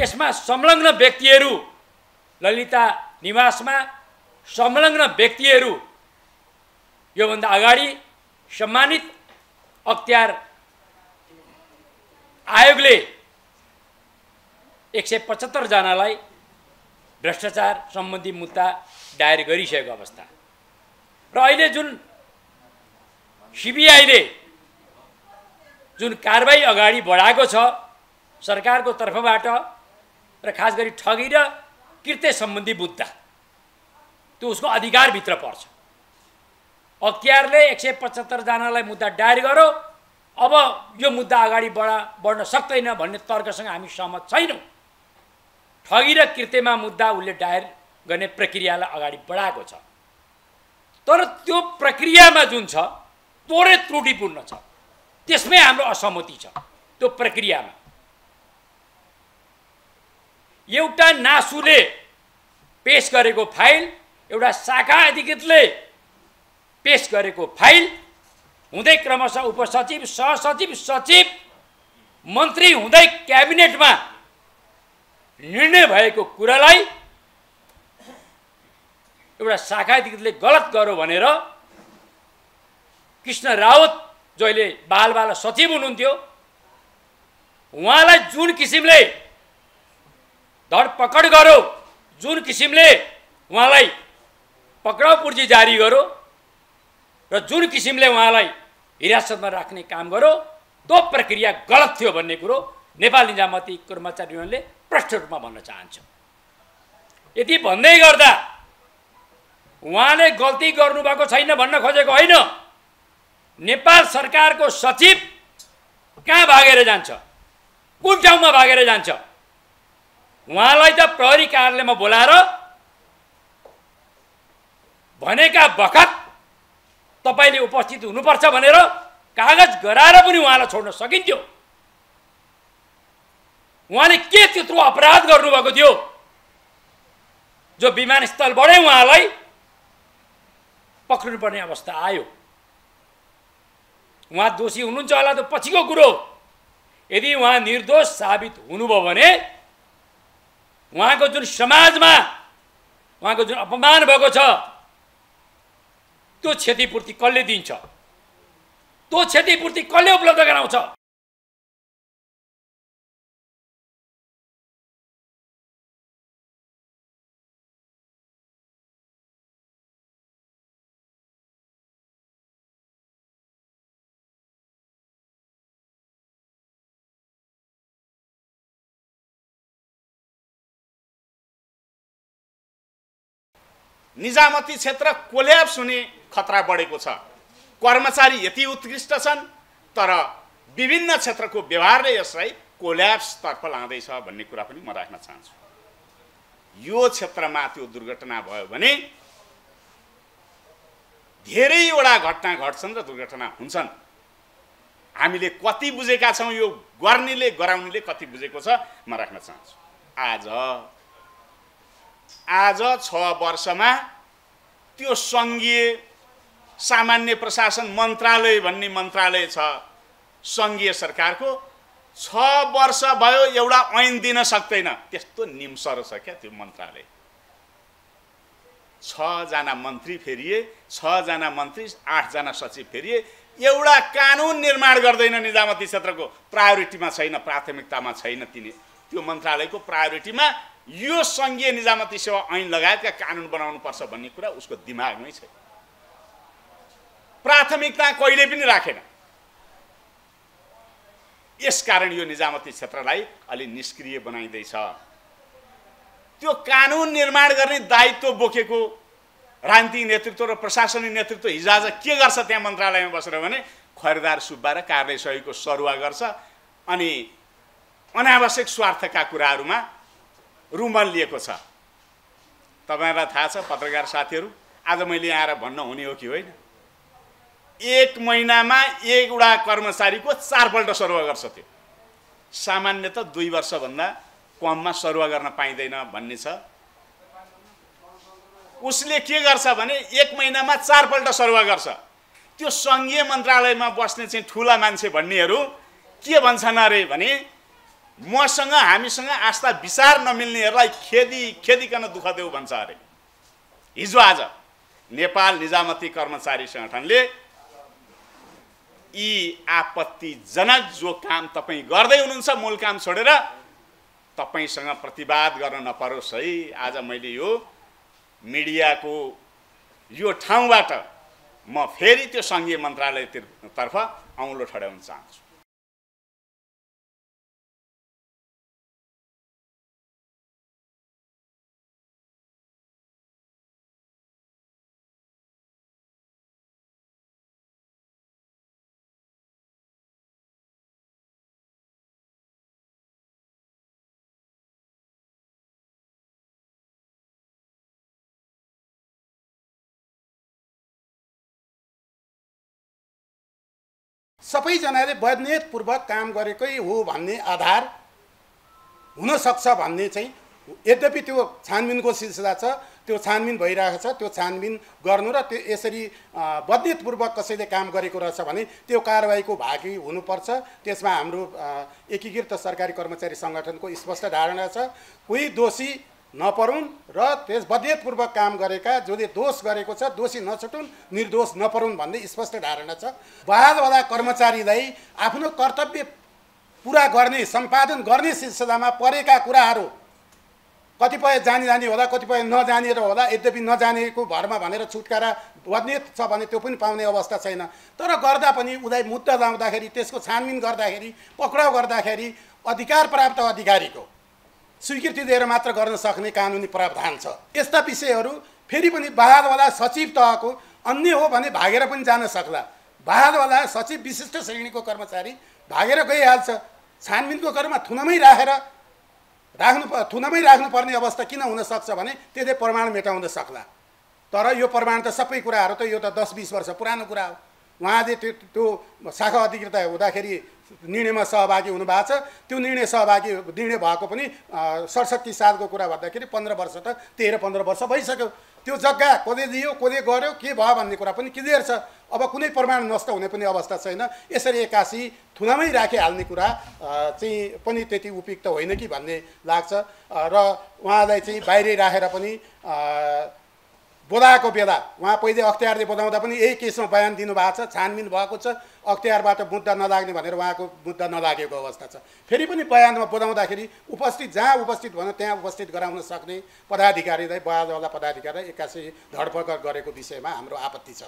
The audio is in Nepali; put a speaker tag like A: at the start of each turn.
A: यसमा संलग्न व्यक्तिहरू ललिता निवासमा संलग्न व्यक्तिहरू योभन्दा अगाडि सम्मानित अख्तियार आयोगले एक सय पचहत्तरजनालाई भ्रष्टाचार सम्बन्धी मुद्दा दायर गरिसकेको अवस्था। र अहिले जुन सिबिआईले जुन कारवाही अगाडि बढाएको छ सरकारको तर्फबाट र खास गरी ठगी र कृत्य सम्बन्धी मुद्दा त्यो उसको अधिकारभित्र पर्छ। अख्तियारले एक सय पचहत्तरजनालाई मुद्दा दायर गरो अब यो मुद्दा अगाडि बढा बढ्न सक्दैन भन्ने तर्कसँग हामी सहमत छैनौँ। ठगी र कृत्यमा मुद्दा उसले दायर गर्ने प्रक्रियालाई अगाडि बढाएको छ। तर त्यो प्रक्रियामा जुन छ तोरै त्रुटिपूर्ण छ। त्यसमै हाम्रो असहमति छ त्यो प्रक्रियामा। एउटा नासुले पेस गरेको फाइल एउटा शाखा अधिकृतले पेस गरेको फाइल हुँदै क्रमशः उपसचिव सहसचिव सचिव मन्त्री हुँदै क्याबिनेटमा निर्णय भएको कुरालाई एउटा शाखा अधिकृतले गलत गर्यो भनेर कृष्ण रावत जो अहिले बालबाल सचिव हुनुहुन्थ्यो उहाँलाई जुन किसिमले धरपकड गर्यो जुन किसिमले उहाँलाई पक्राउ पूर्जी जारी गर्यो र जुन किसिमले उहाँलाई हिरासतमा राख्ने काम गर्यो त्यो प्रक्रिया गलत थियो भन्ने कुरो नेपाल निजामती कर्मचारी युनियनले प्रष्ट रूपमा भन्न चाहन्छ यति भन्दै गर्दा उहाँले गल्ती गर्नुभएको छैन भन्न खोजेको होइन नेपाल सरकारको सचिव कहाँ भागेर जान्छ? कुन ठाउँमा भागेर जान्छ? उहाँलाई त प्रहरी कार्यालयमा बोलाएर भनेका बखत तपाईँले उपस्थित हुनुपर्छ भनेर कागज गराएर पनि उहाँलाई छोड्न सकिन्थ्यो। उहाँले के त्यत्रो अपराध गर्नुभएको थियो? जो विमानस्थलबाटै उहाँलाई पक्रिनुपर्ने अवस्था आयो। उहाँ दोषी हुनुहुन्छ होला त पछिको कुरो। यदि उहाँ निर्दोष साबित हुनुभयो भने उहाँको जुन समाजमा उहाँको जुन अपमान भएको छ त्यो क्षतिपूर्ति कसले दिन्छ? त्यो क्षतिपूर्ति कसले उपलब्ध गराउँछ?
B: निजामती क्षेत्र कोल्याप्स हुने खतरा बढेको छ। कर्मचारी यति उत्कृष्ट छन् तर विभिन्न क्षेत्रको व्यवहारले यसलाई कोल्याप्सतर्फ लाँदैछ भन्ने कुरा पनि म राख्न चाहन्छु। यो क्षेत्रमा त्यो दुर्घटना भयो भने धेरैवटा घटना घट्छन् र दुर्घटना हुन्छन्। हामीले कति बुझेका छौँ यो गर्नेले गराउनेले कति बुझेको छ म राख्न चाहन्छु। आज आज छ वर्षमा त्यो सङ्घीय सामान्य प्रशासन मन्त्रालय भन्ने मन्त्रालय छ सङ्घीय सरकारको। छ वर्ष भयो एउटा ऐन दिन सक्दैन। त्यस्तो निम्सरो छ क्या त्यो मन्त्रालय। छजना मन्त्री फेरिए छजना मन्त्री आठजना सचिव फेरिए एउटा कानुन निर्माण गर्दैन निजामती क्षेत्रको। प्रायोरिटीमा छैन प्राथमिकतामा छैन तिनी। त्यो मन्त्रालयको प्रायोरिटीमा यो सङ्घीय निजामती सेवा ऐन लगायतका कानुन बनाउनुपर्छ भन्ने कुरा उसको दिमागमै छ। प्राथमिकता कहिले पनि राखेन। यसकारण यो निजामती क्षेत्रलाई अलि निष्क्रिय बनाइँदैछ। त्यो कानुन निर्माण गर्ने दायित्व बोकेको राजनीतिक नेतृत्व र प्रशासनिक नेतृत्व हिजोआज के गर्छ त्यहाँ मन्त्रालयमा बसेर भने खरिदार सुब्बा र कार्य सहयोगको सरुवा गर्छ अनि अनावश्यक स्वार्थका कुराहरूमा रुमल लिएको छ। तपाईँहरूलाई थाहा छ पत्रकार साथीहरू? आज मैले आएर भन्न हुने हो कि होइन? एक महिनामा एकवटा कर्मचारीको चारपल्ट सरुवा गर्छ त्यो। सामान्य त दुई वर्षभन्दा कममा सरुवा गर्न पाइँदैन भन्ने छ। उसले के गर्छ भने एक महिनामा चारपल्ट सरुवा गर्छ। त्यो सङ्घीय मन्त्रालयमा बस्ने चाहिँ ठुला मान्छे भन्नेहरू के भन्छन् अरे भने मसँग हामीसँग आस्था विचार नमिल्नेहरूलाई खेदी खेदिकन दुःख देऊ भन्छ अरे। हिजो आज नेपाल निजामती कर्मचारी सङ्गठनले यी आपत्तिजनक जो काम तपाईँ गर्दै हुनुहुन्छ मूल काम छोडेर तपाईँसँग प्रतिवाद गर्न नपरोस् है। आज मैले यो मिडियाको यो ठाउँबाट म फेरि त्यो सङ्घीय मन्त्रालयतर्फ औँलो ठड्याउन चाहन्छु।
C: सबैजनाले बदनियतपूर्वक काम गरेकै हो भन्ने आधार हुनसक्छ भन्ने चाहिँ यद्यपि त्यो छानबिनको सिलसिला छ त्यो छानबिन भइरहेको छ त्यो छानबिन गर्नु र त्यो यसरी बदनियतपूर्वक कसैले काम गरेको रहेछ भने त्यो कारवाहीको भागी हुनुपर्छ। त्यसमा हाम्रो एकीकृत सरकारी कर्मचारी सङ्गठनको स्पष्ट धारणा छ। कोही दोषी नपरुन् र त्यस बध्यतपूर्वक काम गरेका जसले दोष गरेको छ दोषी नछुटुन् निर्दोष नपरुन् भन्ने स्पष्ट धारणा छ। बादवाला कर्मचारीलाई आफ्नो कर्तव्य पुरा गर्ने सम्पादन गर्ने सिलसिलामा परेका कुराहरू कतिपय जानी जाने होला कतिपय नजानेर होला यद्यपि नजानेको भरमा भनेर छुटकारा बद्नियत छ भने त्यो पनि पाउने अवस्था छैन। तर गर्दा पनि उसलाई मुद्दा लाउँदाखेरि त्यसको छानबिन गर्दाखेरि पक्राउ गर्दाखेरि अधिकार प्राप्त अधिकारीको स्वीकृति दिएर मात्र गर्न सक्ने कानुनी प्रावधान छ। यस्ता विषयहरू फेरि पनि बाहदवाला सचिव तहको अन्य हो भने भागेर पनि जान सक्ला। बाहदवाला सचिव विशिष्ट श्रेणीको कर्मचारी भागेर गइहाल्छ। छानबिनको क्रममा थुनामै राखेर राख्नु थुनामै राख्नुपर्ने अवस्था किन हुनसक्छ भने त्यसले प्रमाण मेटाउन सक्ला। तर यो प्रमाण त सबै कुराहरू त यो त दस बिस वर्ष पुरानो कुरा हो। उहाँले त्यो त्यो शाखा अधिकृत हुँदाखेरि निर्णयमा सहभागी हुनुभएको छ। त्यो निर्णय सहभागी निर्णय भएको पनि सडसठी सालको कुरा भन्दाखेरि पन्ध्र वर्ष त तेह्र पन्ध्र वर्ष भइसक्यो। त्यो जग्गा कसले दियो कसले गर्यो के भयो भन्ने कुरा पनि क्लियर छ। अब कुनै प्रमाण नष्ट हुने पनि अवस्था छैन। यसरी एक्कासी थुनामै राखिहाल्ने कुरा चाहिँ पनि त्यति उपयुक्त होइन कि भन्ने लाग्छ। र उहाँलाई चाहिँ बाहिरै राखेर पनि बोलाएको बेला उहाँ पहिले अख्तियारले बोलाउँदा पनि यही केसमा बयान दिनुभएको छ छानबिन भएको छ अख्तियारबाट मुद्दा नलाग्ने भनेर उहाँको मुद्दा नलागेको अवस्था छ। फेरि पनि बयानमा बोलाउँदाखेरि उपस्थित जहाँ उपस्थित भन्यो त्यहाँ उपस्थित गराउन सक्ने पदाधिकारीलाई बयालवाला पदाधिकारीलाई एक्कासी धडपकड गरेको विषयमा हाम्रो आपत्ति छ।